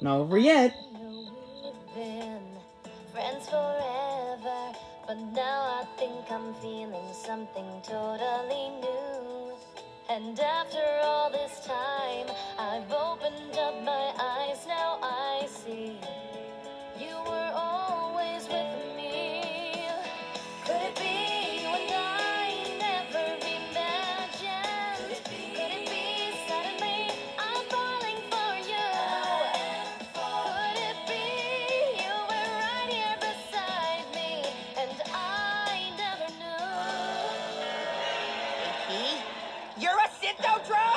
Not over yet. Friends forever, but now I think I'm feeling something totally new. And after all this time, I've opened up my eyes, now I see You're a synthodrone!